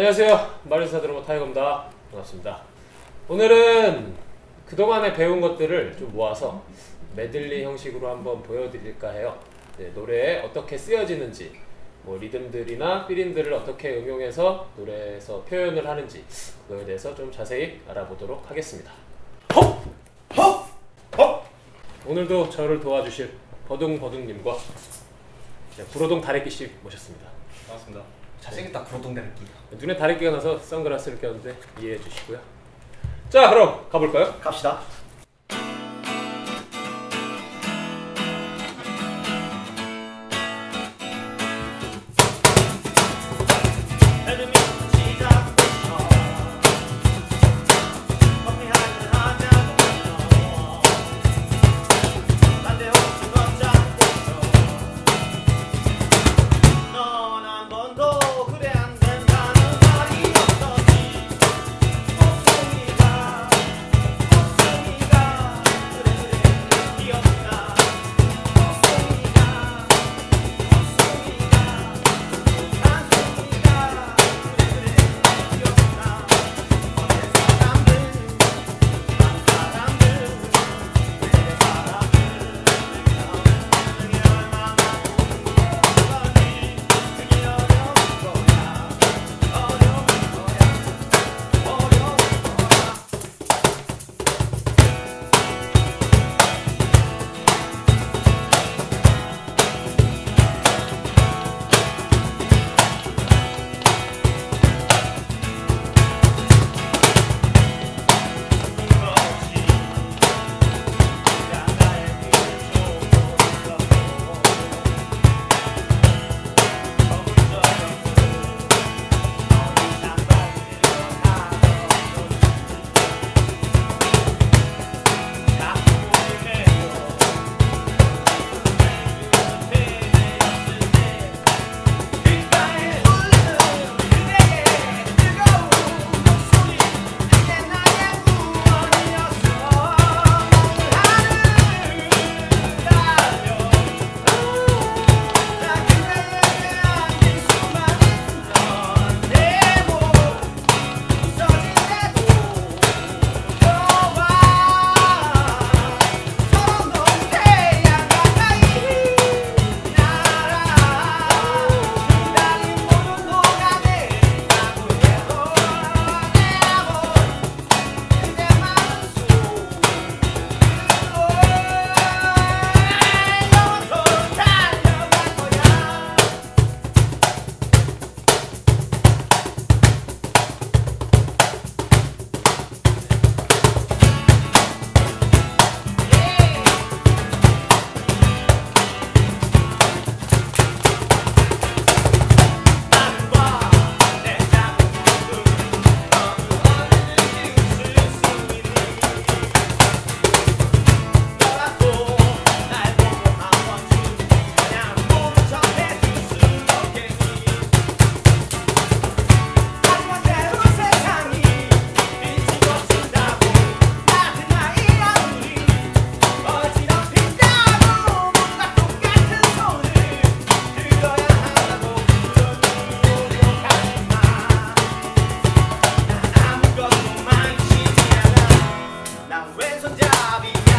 안녕하세요. 마리사 드러머 타이거입니다. 반갑습니다. 오늘은 그동안에 배운 것들을 좀 모아서 메들리 형식으로 한번 보여드릴까 해요. 네, 노래에 어떻게 쓰여지는지, 뭐 리듬들이나 필인들을 어떻게 응용해서 노래에서 표현을 하는지 그거에 대해서 좀 자세히 알아보도록 하겠습니다. 헉! 헉! 헉! 오늘도 저를 도와주실 버둥버둥님과 네, 구로동 다래끼 씨 모셨습니다. 반갑습니다. 잘생겼다 구로동 대리기. 눈에 다래끼가 나서 선글라스를 꼈는데 이해해 주시고요. 자, 그럼 가볼까요? 갑시다. senza chiavi